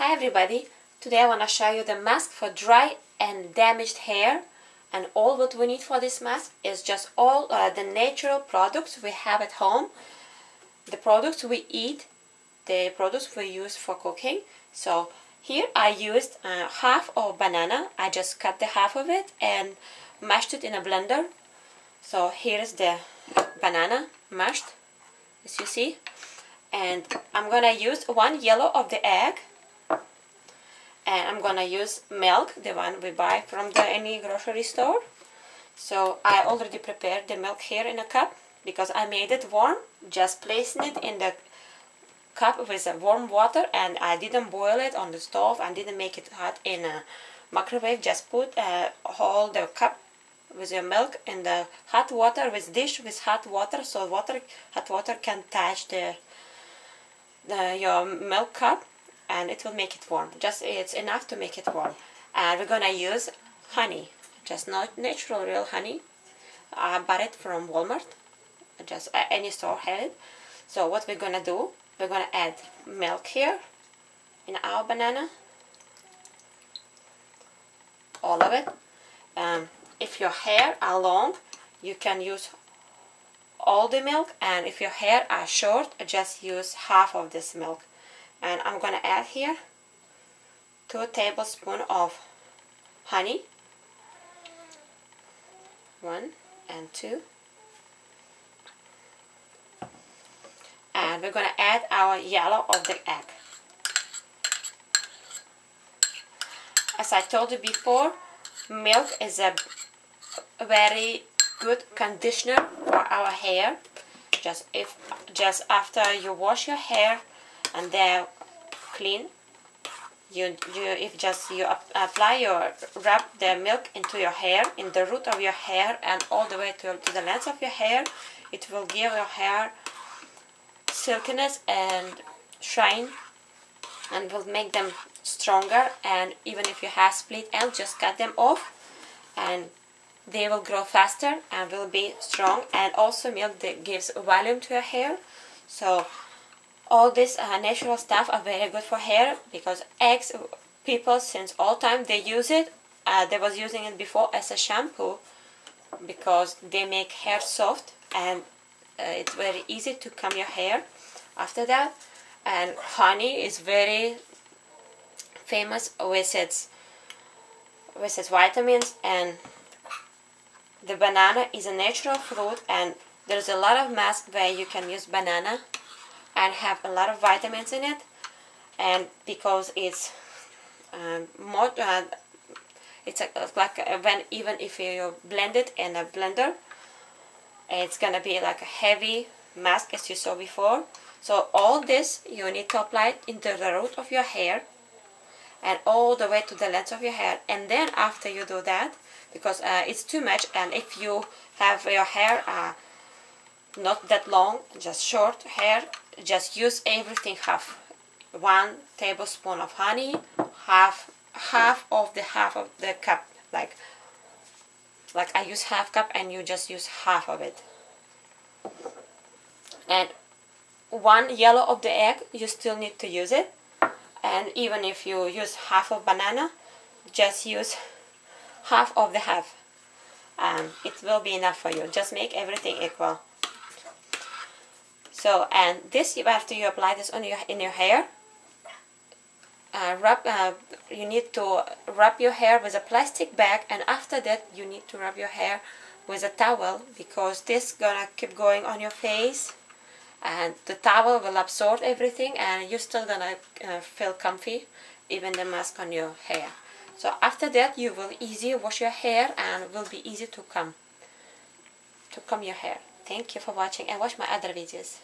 Hi everybody, today I want to show you the mask for dry and damaged hair and all what we need for this mask is just all uh, the natural products we have at home. The products we eat the products we use for cooking. So here I used uh, half of banana. I just cut the half of it and mashed it in a blender. So here is the banana mashed as you see. And I'm gonna use one yellow of the egg and I'm gonna use milk the one we buy from the any grocery store. So I already prepared the milk here in a cup because I made it warm just placing it in the cup with the warm water and I didn't boil it on the stove and didn't make it hot in a microwave. Just put uh, all the cup with your milk in the hot water with dish with hot water so water hot water can touch the, the your milk cup and it will make it warm. Just it's enough to make it warm. And we're gonna use honey just not natural real honey. I bought it from Walmart just any store had it. So what we're gonna do we're gonna add milk here in our banana. All of it. Um, if your hair are long you can use all the milk and if your hair are short just use half of this milk and I'm gonna add here two tablespoons of honey. One and two. And we're gonna add our yellow of the egg. As I told you before milk is a very good conditioner for our hair. Just if just after you wash your hair and they're clean. You, you if just you apply your rub the milk into your hair in the root of your hair and all the way to, to the length of your hair. It will give your hair silkiness and shine and will make them stronger. And even if you have split ends just cut them off and they will grow faster and will be strong. And also milk that gives volume to your hair. So all this uh, natural stuff are very good for hair because eggs people since all time they use it uh, they was using it before as a shampoo because they make hair soft and uh, it's very easy to comb your hair after that. And honey is very famous with its with its vitamins and the banana is a natural fruit and there's a lot of masks where you can use banana and have a lot of vitamins in it. And because it's um, more uh, it's a, like a, when even if you blend it in a blender it's gonna be like a heavy mask as you saw before. So all this you need to apply it into the root of your hair and all the way to the length of your hair. And then after you do that because uh, it's too much and if you have your hair uh, not that long just short hair just use everything half one tablespoon of honey half half of the half of the cup like like I use half cup and you just use half of it. And one yellow of the egg you still need to use it. And even if you use half of banana just use half of the half. Um, it will be enough for you. Just make everything equal so and this after you apply this on your in your hair uh, rub uh, you need to rub your hair with a plastic bag and after that you need to rub your hair with a towel because this gonna keep going on your face and the towel will absorb everything and you're still gonna uh, feel comfy even the mask on your hair. So after that you will easy wash your hair and will be easy to comb to comb your hair. Thank you for watching and watch my other videos